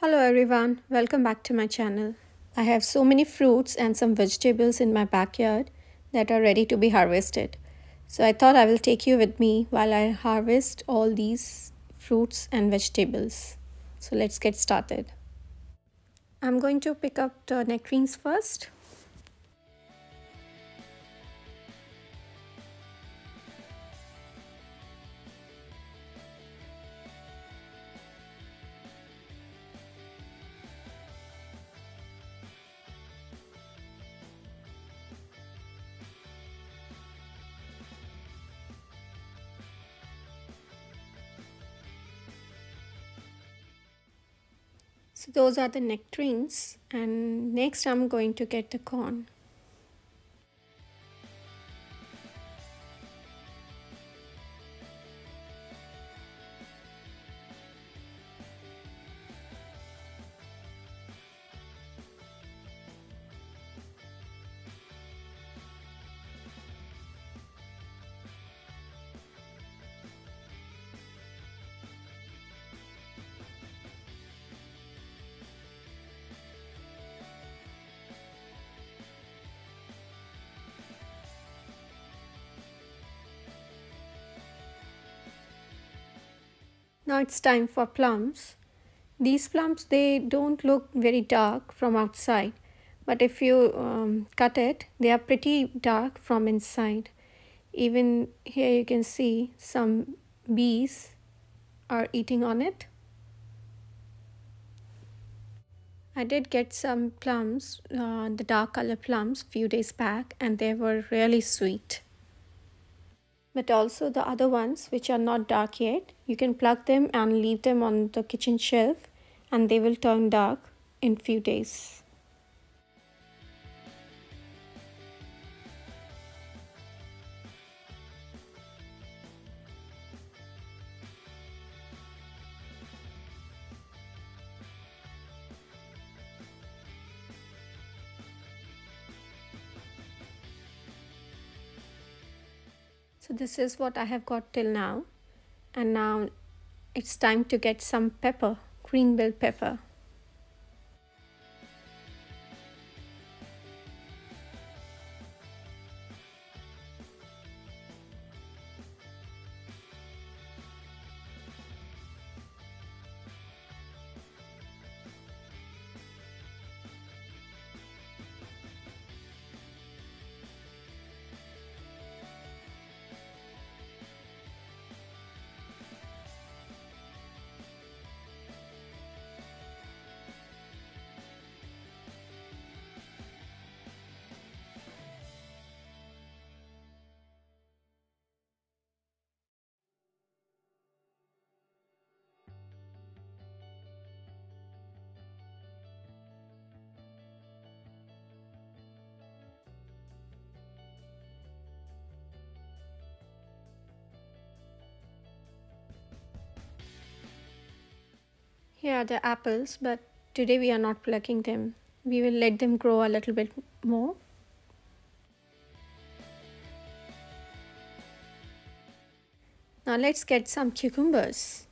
Hello everyone, welcome back to my channel. I have so many fruits and some vegetables in my backyard that are ready to be harvested. So I thought I will take you with me while I harvest all these fruits and vegetables. So let's get started. I'm going to pick up the nectarines first. Those are the nectarines and next I'm going to get the corn. Now it's time for plums. These plums they don't look very dark from outside but if you um, cut it they are pretty dark from inside. Even here you can see some bees are eating on it. I did get some plums, uh, the dark color plums few days back and they were really sweet but also the other ones which are not dark yet you can pluck them and leave them on the kitchen shelf and they will turn dark in few days so this is what I have got till now. And now it's time to get some pepper green bell pepper Here are the apples, but today we are not plucking them. We will let them grow a little bit more. Now let's get some cucumbers.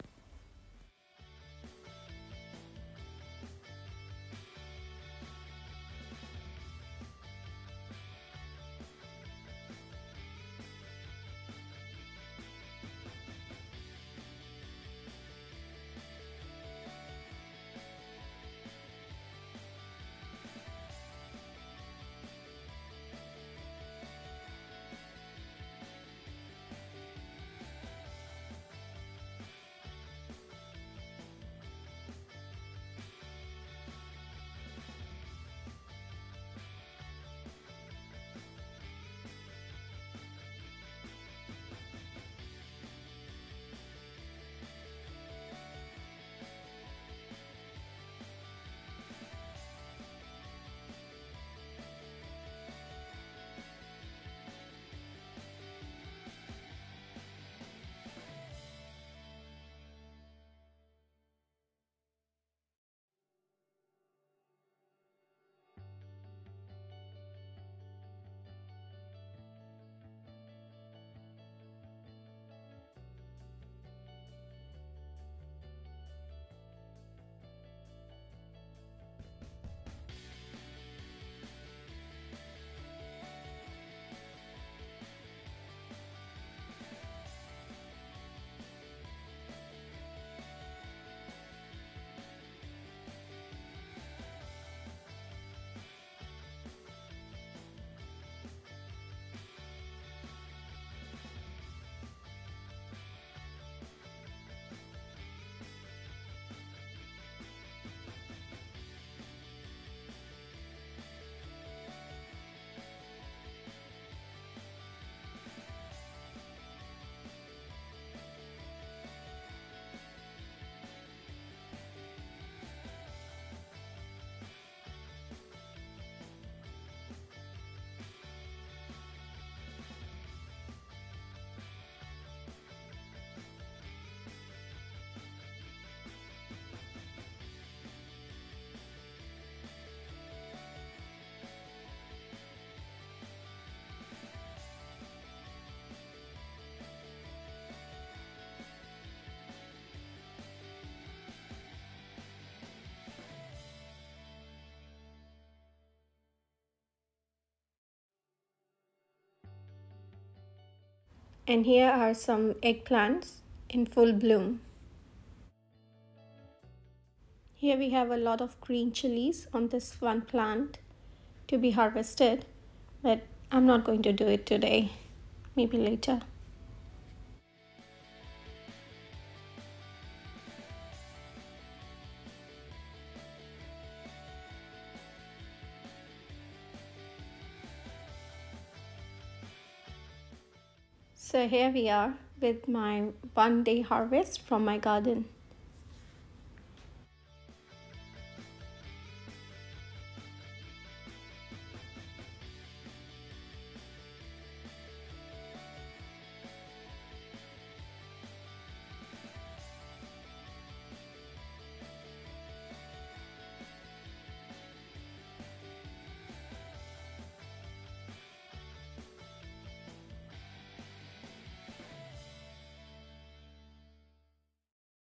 And here are some eggplants in full bloom. Here we have a lot of green chilies on this one plant to be harvested, but I'm not going to do it today, maybe later. So here we are with my one day harvest from my garden.